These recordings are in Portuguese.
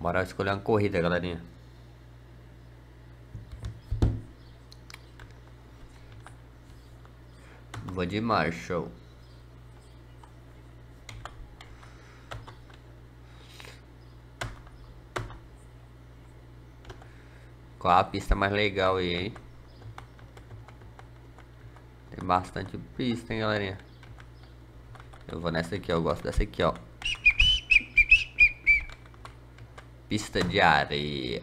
Bora escolher uma corrida, galerinha. Vou de Marshall. Qual a pista mais legal aí, hein? Tem bastante pista, hein, galerinha? Eu vou nessa aqui, ó. Eu gosto dessa aqui, ó. Pista de areia.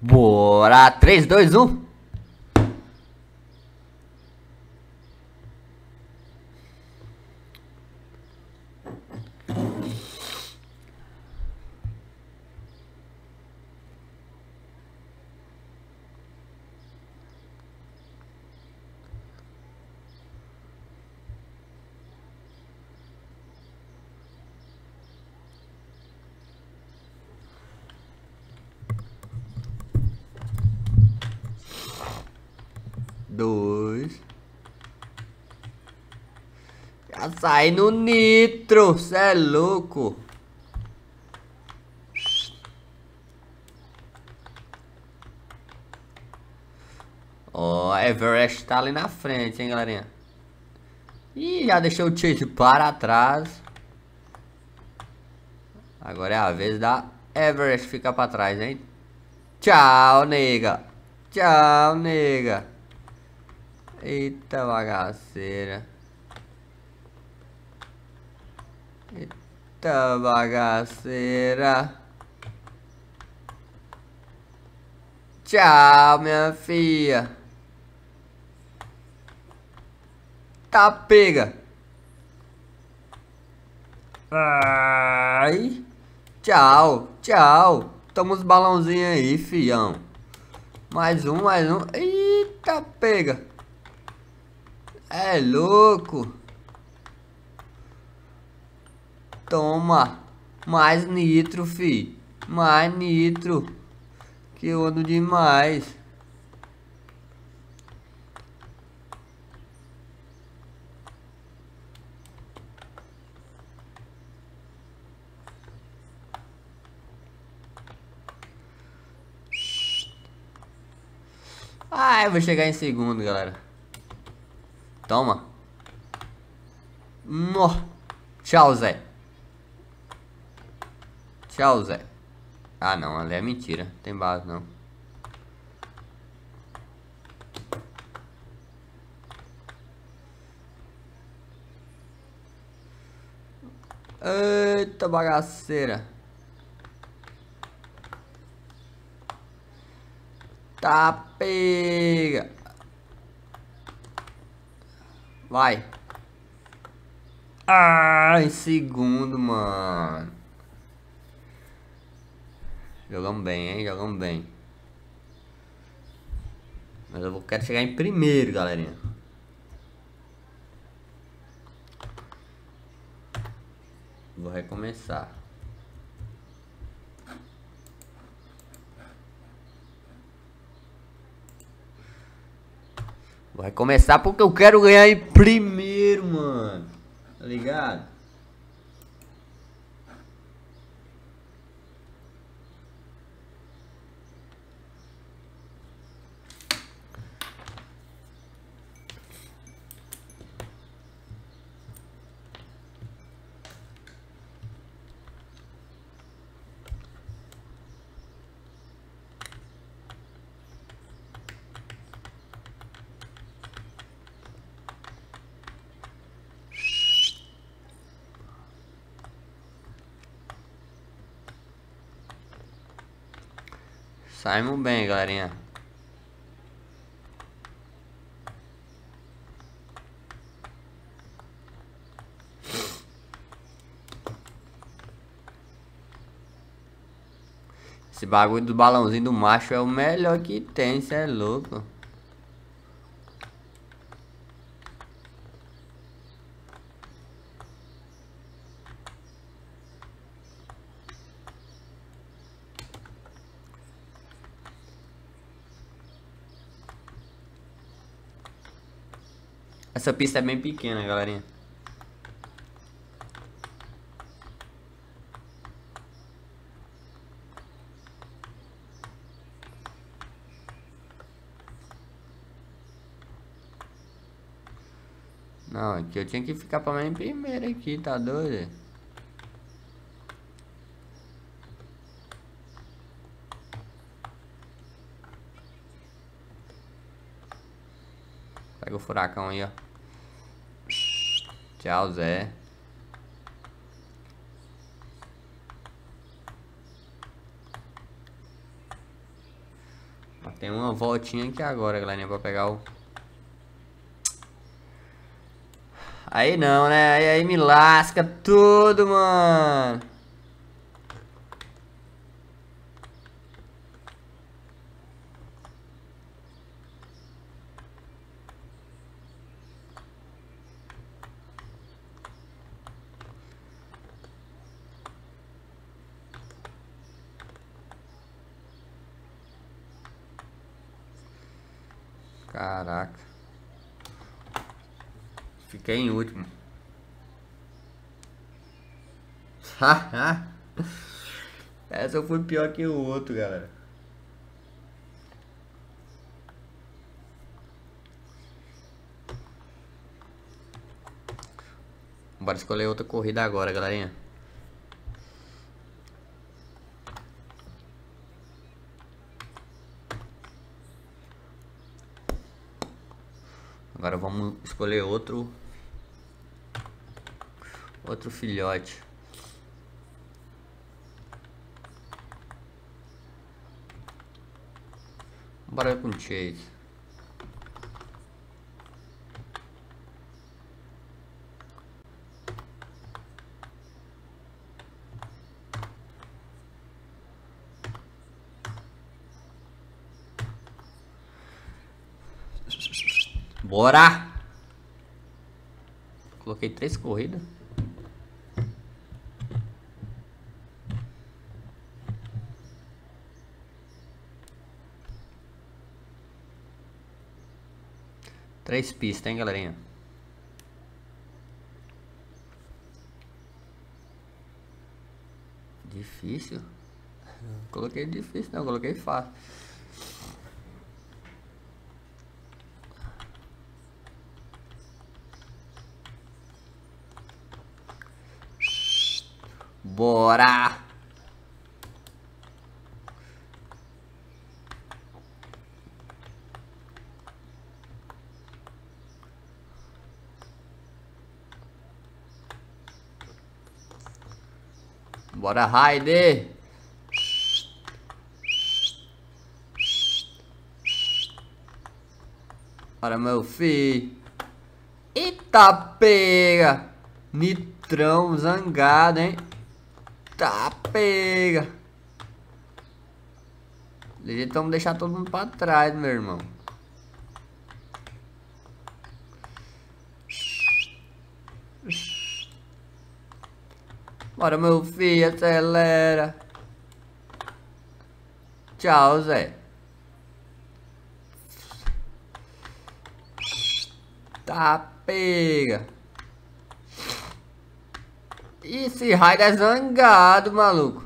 Bora! 3, 2, 1. Já sai no nitro, cê é louco. Ó, oh, Everest tá ali na frente, hein, galerinha. Ih, já deixou o Chase para trás. Agora é a vez da Everest ficar para trás, hein. Tchau, nega. Tchau, nega. Eita bagaceira. Eita bagaceira. Tchau, minha filha. Tá pega. Ai. Tchau, tchau. Toma os balãozinhos aí, fião. Mais um, mais um. Eita, pega. É louco. Toma. Mais nitro, fi. Mais nitro. Que eu ando demais. Ah, eu vou chegar em segundo, galera. Toma. No. Tchau, Zé. Tchau, Zé. Ah, não. Ali é mentira. Tem base, não. Eita bagaceira. Tá pega. Vai. Ah, em segundo, mano. Jogamos bem, hein? Jogamos bem. Mas eu quero chegar em primeiro, galerinha. Vou recomeçar. Vai começar porque eu quero ganhar em primeiro, mano. Tá ligado? Saímos bem, galerinha. Esse bagulho do balãozinho do macho é o melhor que tem, cê é louco. Essa pista é bem pequena, galerinha. Não, aqui eu tinha que ficar pra mim primeiro aqui, tá doido? Pega o furacão aí, ó. Tchau, Zé. Tem uma voltinha aqui agora, galerinha, pra pegar o... Aí não, né? Aí, aí me lasca tudo, mano. Caraca. Fiquei em último. Essa fui pior que o outro, galera. Bora escolher outra corrida agora, galerinha. Agora vamos escolher outro outro filhote. Bora com Chase. Bora! Coloquei três corridas. Três pistas, hein, galerinha? Difícil? Coloquei difícil, não, coloquei fácil. Bora! Bora, Raide! Bora, meu filho! Eita, pega! Nitrão zangado, hein? Tá, pega. Jeito vamos deixar todo mundo pra trás, meu irmão. Bora, meu filho, acelera. Tchau, Zé. Tá, pega. Esse raio é zangado, maluco.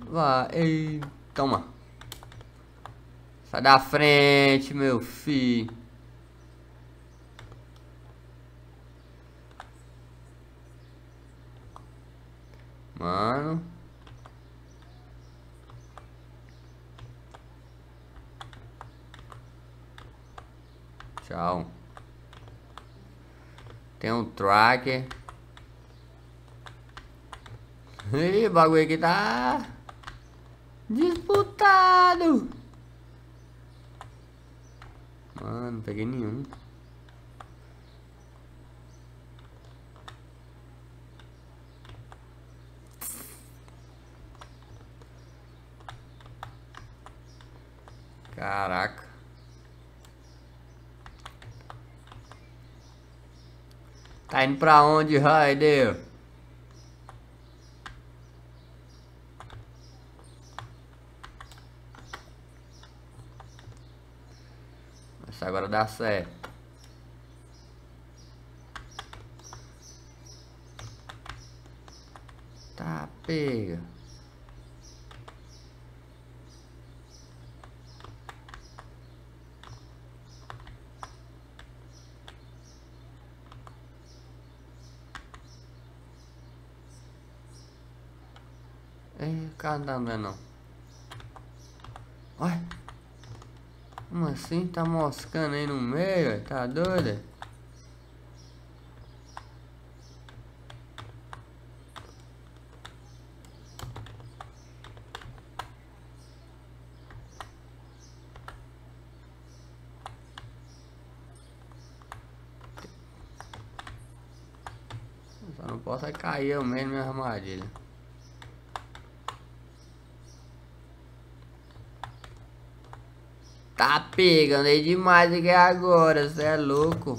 Vai, toma. Sai da frente, meu filho. Mano. Tchau. Tem um tracker. Ih, bagulho aqui tá disputado. Mano, não peguei nenhum. Caraca. Tá indo pra onde, Raider? agora dá certo. Tá, pega. Cara não andando não. Olha. Como assim? Tá moscando aí no meio? Tá doido? Só não posso é cair eu mesmo minha armadilha. Tá pegando aí demais aqui agora, você é louco.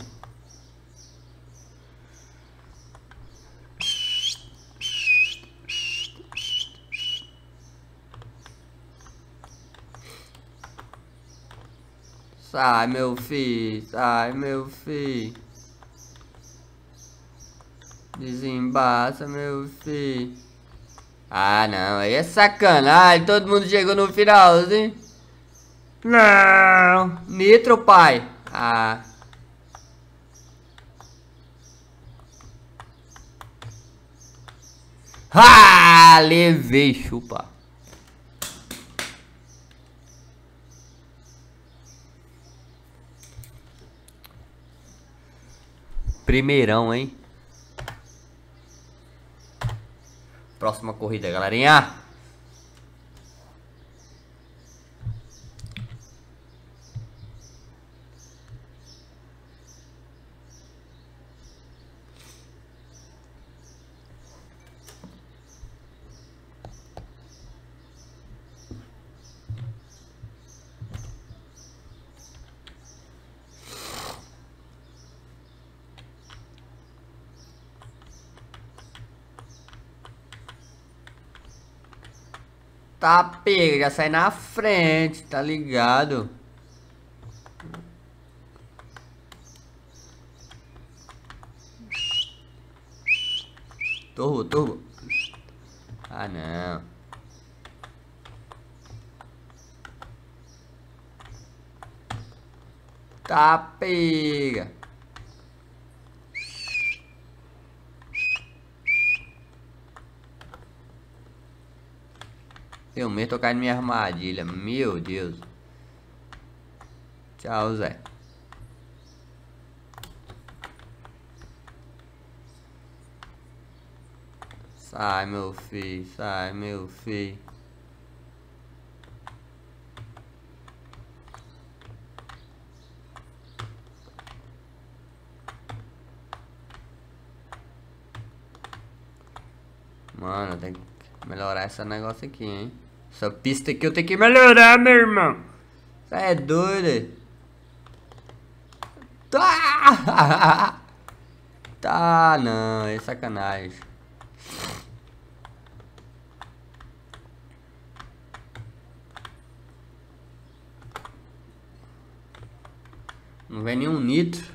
Sai, meu filho, sai, meu filho. Desembaça, meu filho. Ah, não, aí é sacanagem. Todo mundo chegou no finalzinho. Não, Nitro, pai. Ah. Ah, levei, chupa. Primeirão, hein? Próxima corrida, galerinha. Tá pega, já sai na frente, tá ligado? Turbo, turbo. Ah, não. Tá pega. Tô caindo minha armadilha. Meu Deus. Tchau, Zé. Sai, meu filho. Sai, meu filho. Mano, tem que melhorar esse negócio aqui, hein? Essa pista aqui eu tenho que melhorar, meu irmão. Você é doido? Tá! Tá, não. É sacanagem. Não vem nenhum nitro.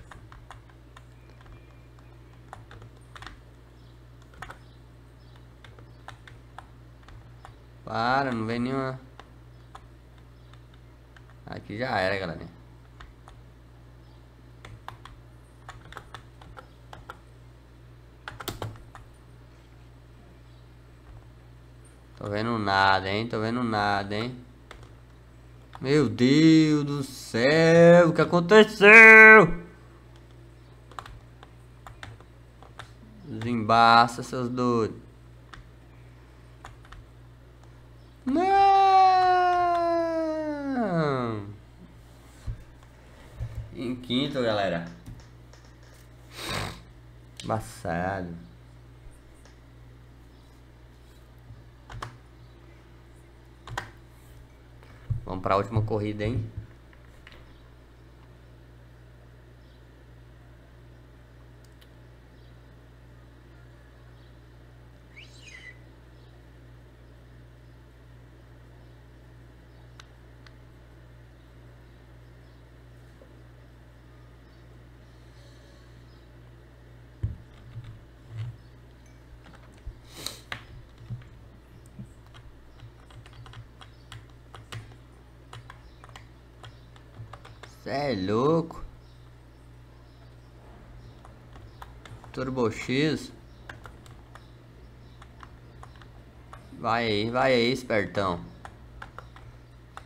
Para, não vem nenhuma. Aqui já era, galera. Tô vendo nada, hein? Tô vendo nada, hein? Meu Deus do céu, o que aconteceu? Desembaça, seus doidos. Não! Em quinto, galera. Embaçado. Vamos para a última corrida, hein? Cê é louco. Turbo X. Vai aí, vai aí, espertão.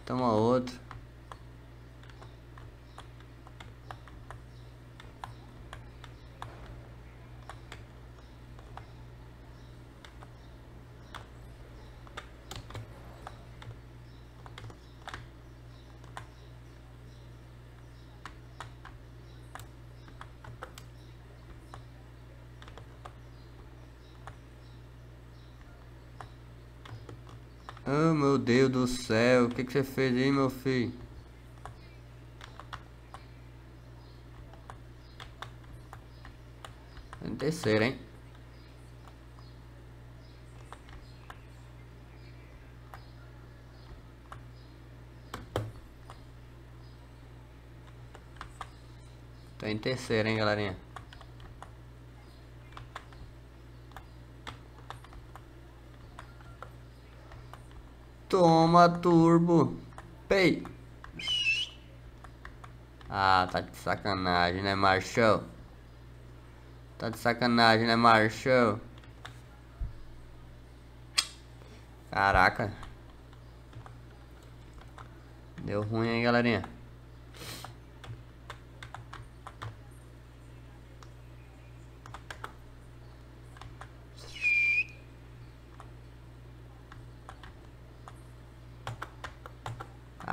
Toma outro. Oh meu Deus do céu, o que, que você fez aí, meu filho? Em terceiro, hein? Tô em terceiro, hein, galerinha? Toma, turbo. Pei. Ah, tá de sacanagem, né, Marshall? Tá de sacanagem, né, Marshall? Caraca. Deu ruim, hein, galerinha?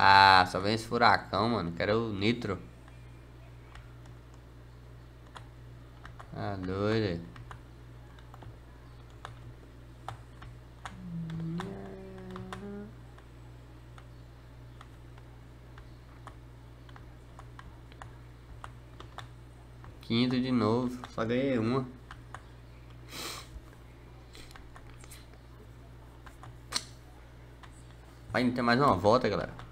Ah, só vem esse furacão, mano. Quero o nitro. Ah, doido. Quinto de novo. Só ganhei uma. Vai ter mais uma volta, galera.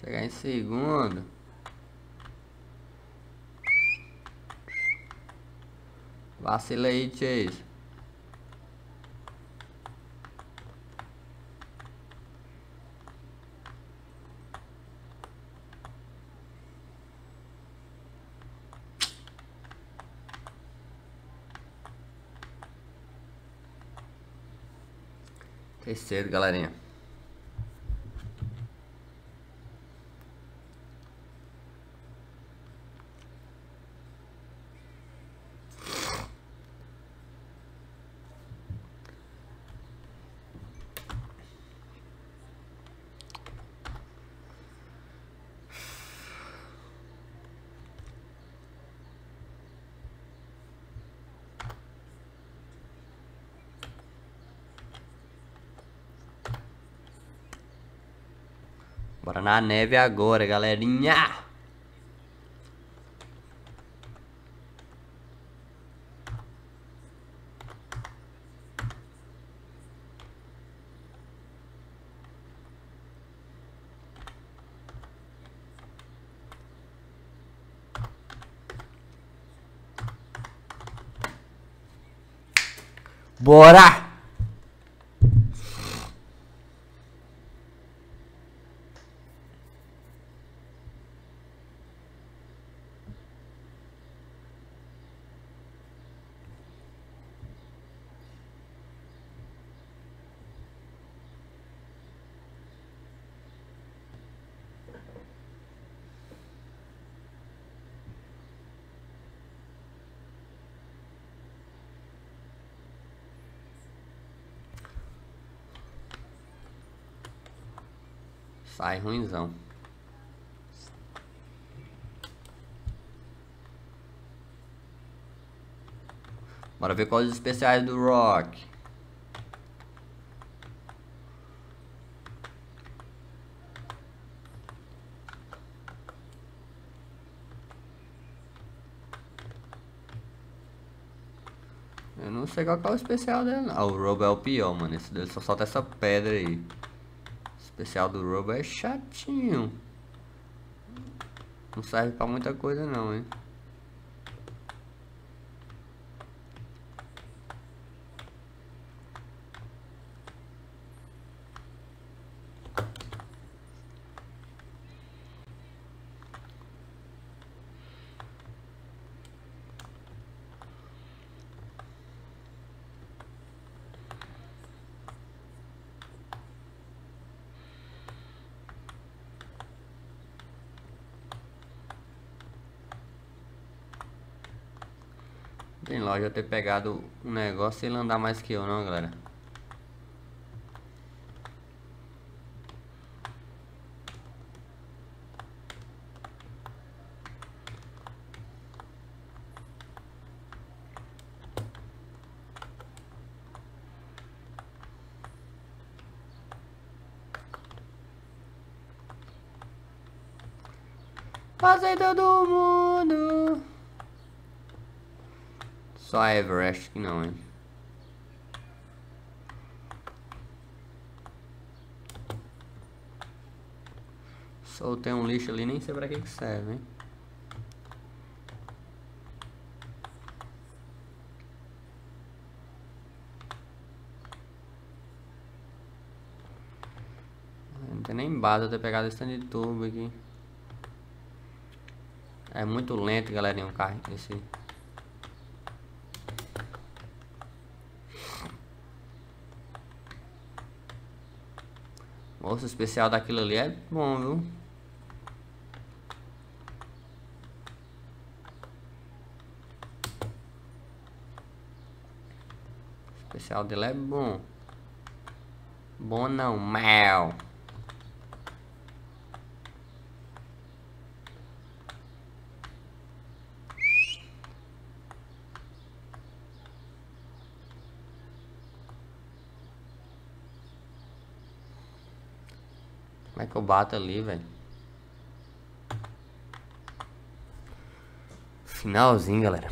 Chegar em segundo. Vacila aí, Chase. Terceiro, galerinha. Na neve agora, galerinha. Bora! Sai ruimzão. Bora ver quais os especiais do Rock. Não sei qual é o especial dele. Ah, o Robo é o pior, mano. Esse dele só solta essa pedra aí. Especial do Robo é chatinho. Não serve pra muita coisa não, hein. Loja ter pegado um negócio e ele andar mais que eu, não, galera. Fazenda do mundo. Só a Everest que não, hein? Soltei um lixo ali, nem sei pra que que serve, hein? Não tem nem base eu ter pegado esse tanto de tubo aqui. É muito lento, galerinha, o carro esse. Nossa, o especial daquilo ali é bom, viu? O especial dele é bom. Bom não, mal. Bato ali, velho? Finalzinho, galera.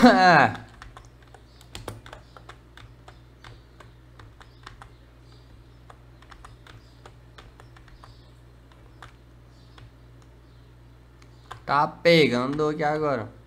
tá pegando aqui agora.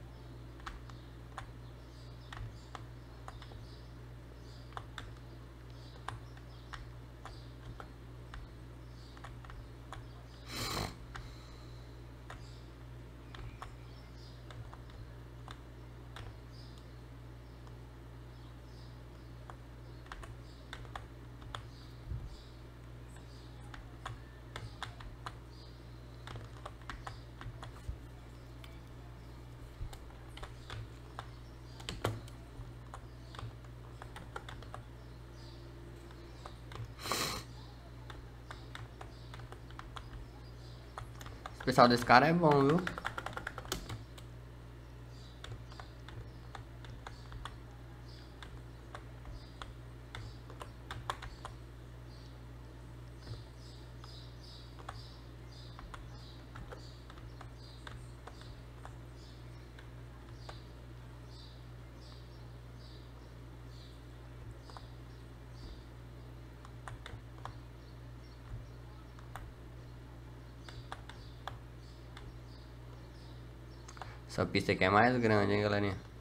O pessoal desse cara é bom, viu? Essa pista aqui é mais grande, hein, galerinha.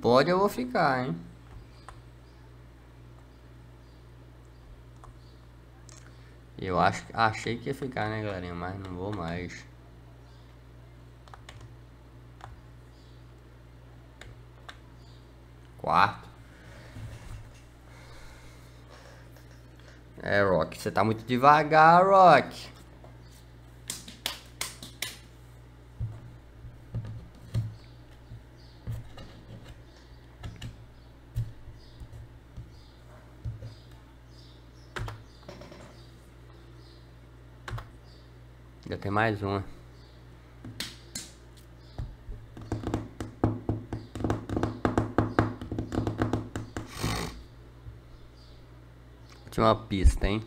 Pódio eu vou ficar, hein? Eu acho, achei que ia ficar, né, galerinha? Mas não vou mais. Quarto. É, Rock, você tá muito devagar, Rock. Tem mais uma. Última pista, hein?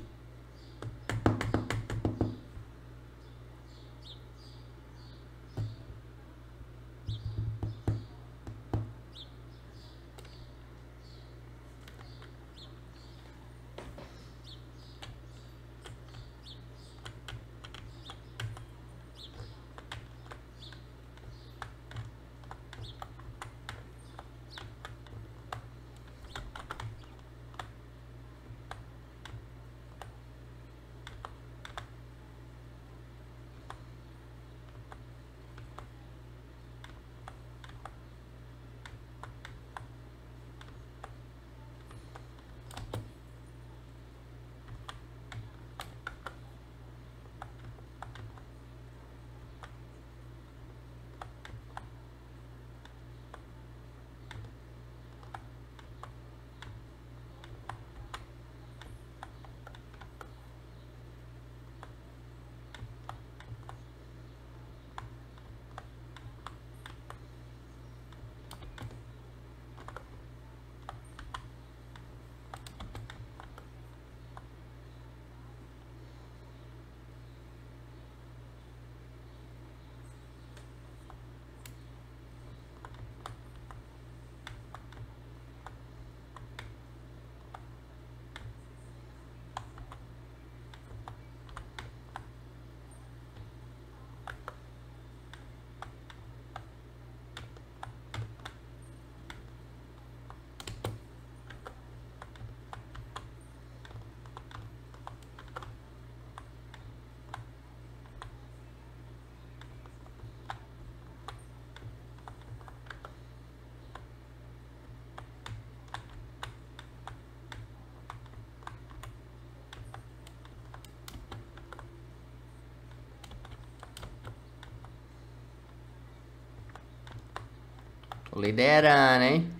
Tô liderando, hein?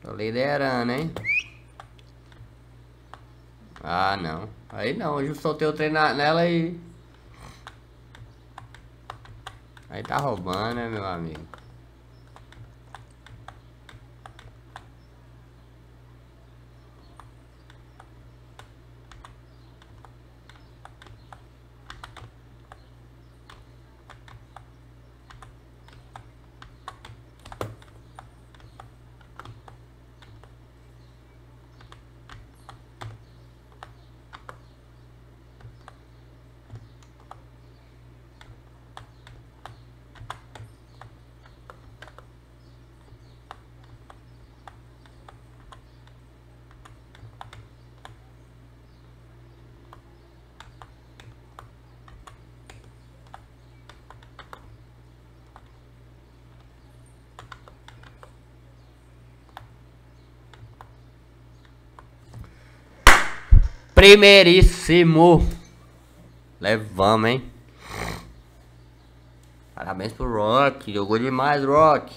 Tô liderando, hein? Ah, não. Aí não, hoje eu soltei o trem nela e... Aí tá roubando, né, meu amigo? Primeiríssimo. Levamos, hein? Parabéns pro Rock. Jogou demais, Rock.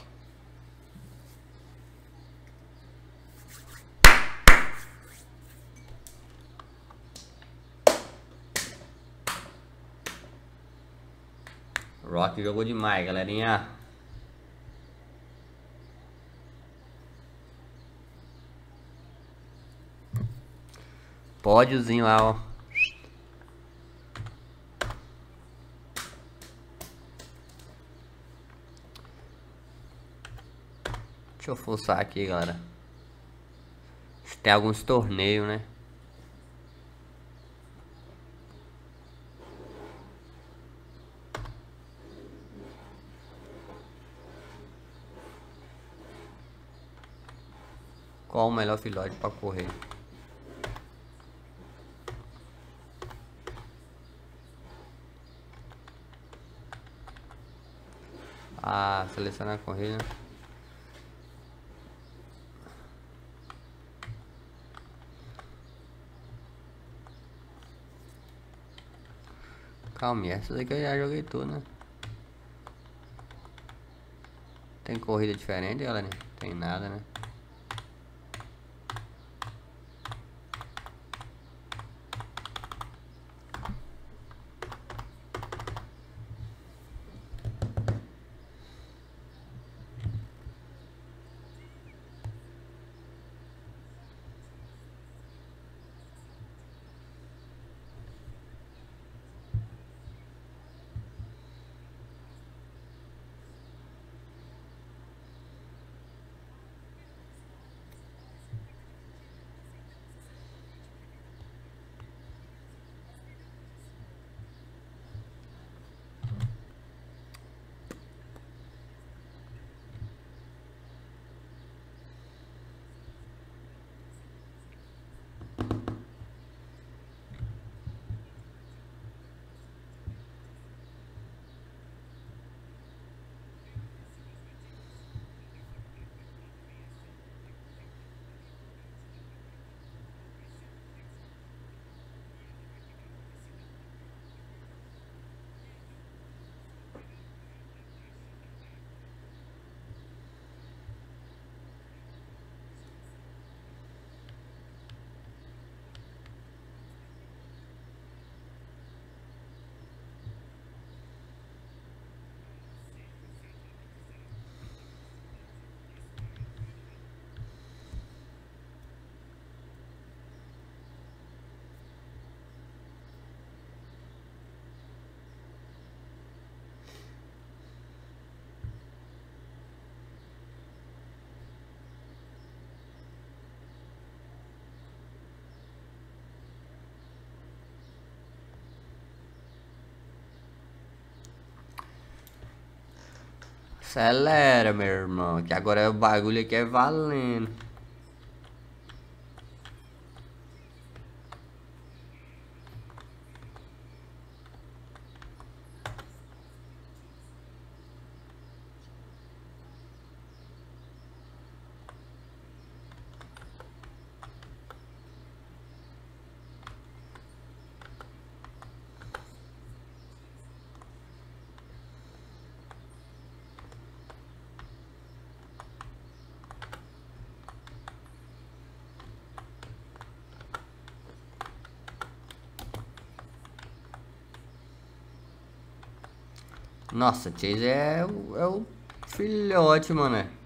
Rock jogou demais, galerinha. Pódiozinho lá, ó. Deixa eu forçar aqui, galera. Tem alguns torneios, né? Qual o melhor filhote para correr? Ah, selecionar a corrida. Calma, essa daqui eu já joguei tudo, né? Tem corrida diferente, galera? Tem nada, né? Acelera, meu irmão, que agora o bagulho aqui é valendo. Nossa, Chase é, é o filhote, mano.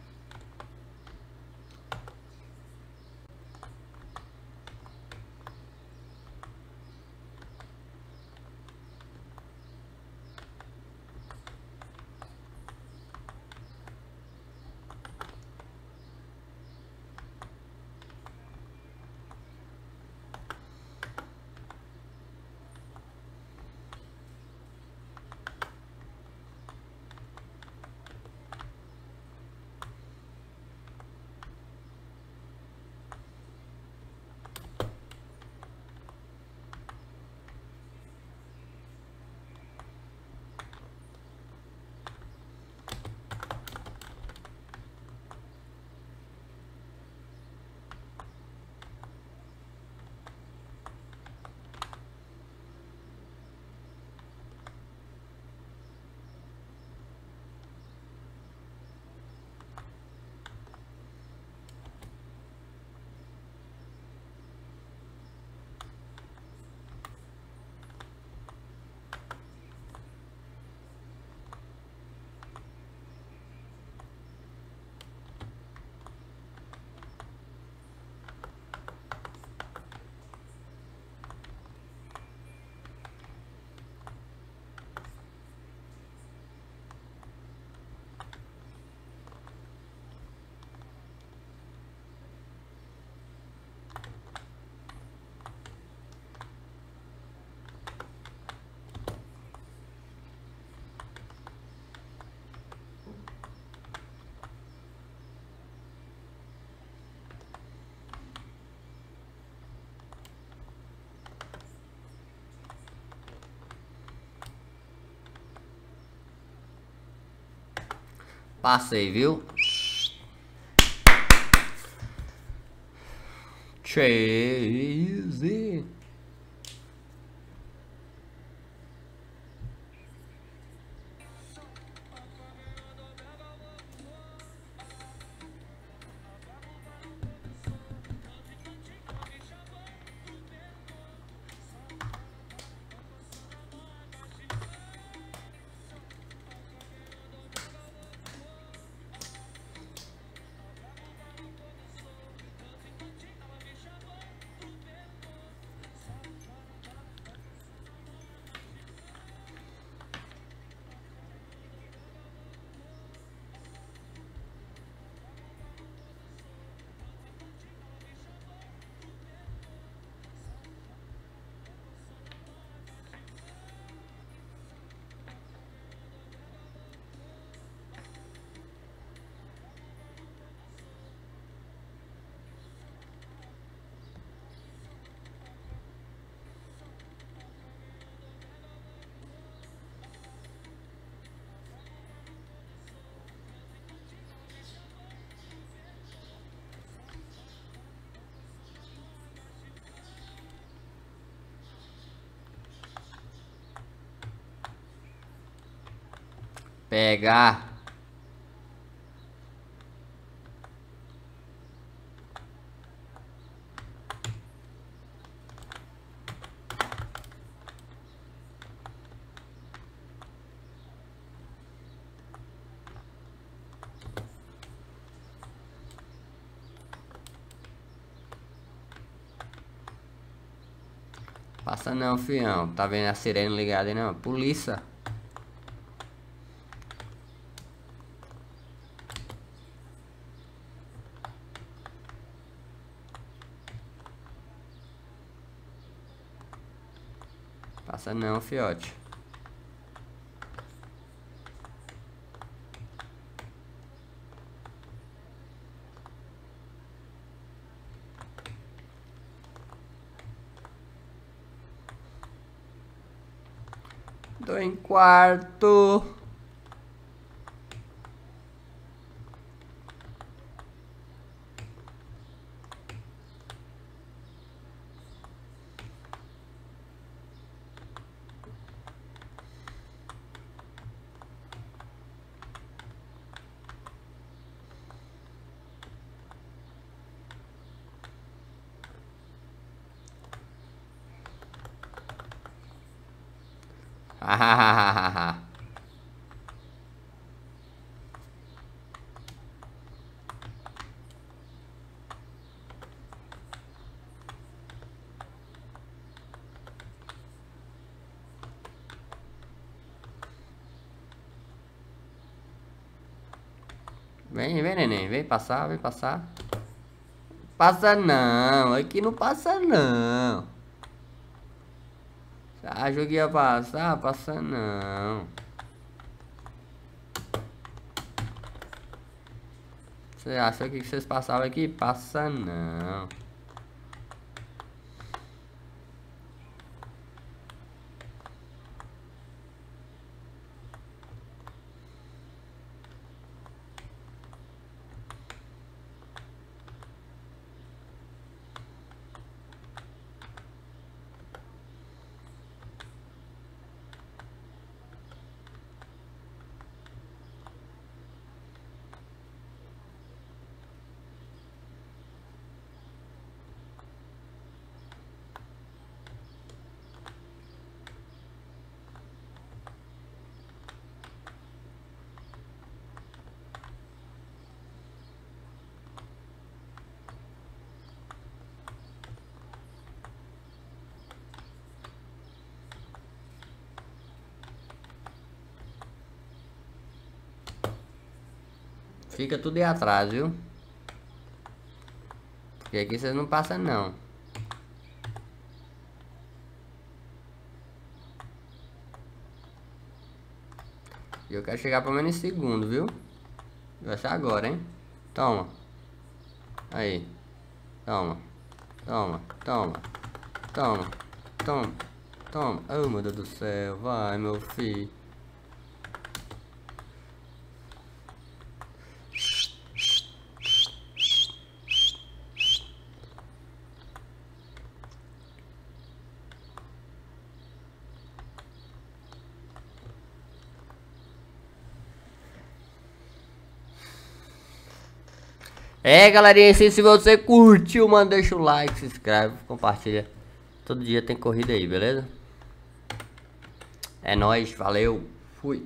Passei, viu? Chase. Pegar. Passa não, fião. Tá vendo a sirene ligada aí não? Polícia. Passa não, fiote. Tô em quarto. Vem, vem, neném. Vem passar, vem passar. Passa não. Aqui não passa não. Joguei ia passar? Passa não. Você achou que vocês passavam aqui? Passa não. Fica tudo aí atrás, viu? Porque aqui vocês não passam não. E eu quero chegar pelo menos em segundo, viu? Vai ser agora, hein? Toma. Aí. Toma. Toma. Toma. Toma. Toma. Toma. Oh, meu Deus do céu. Vai, meu filho. É, galerinha, assim, se você curtiu, mano, deixa o like, se inscreve, compartilha. Todo dia tem corrida aí, beleza? É nóis, valeu, fui.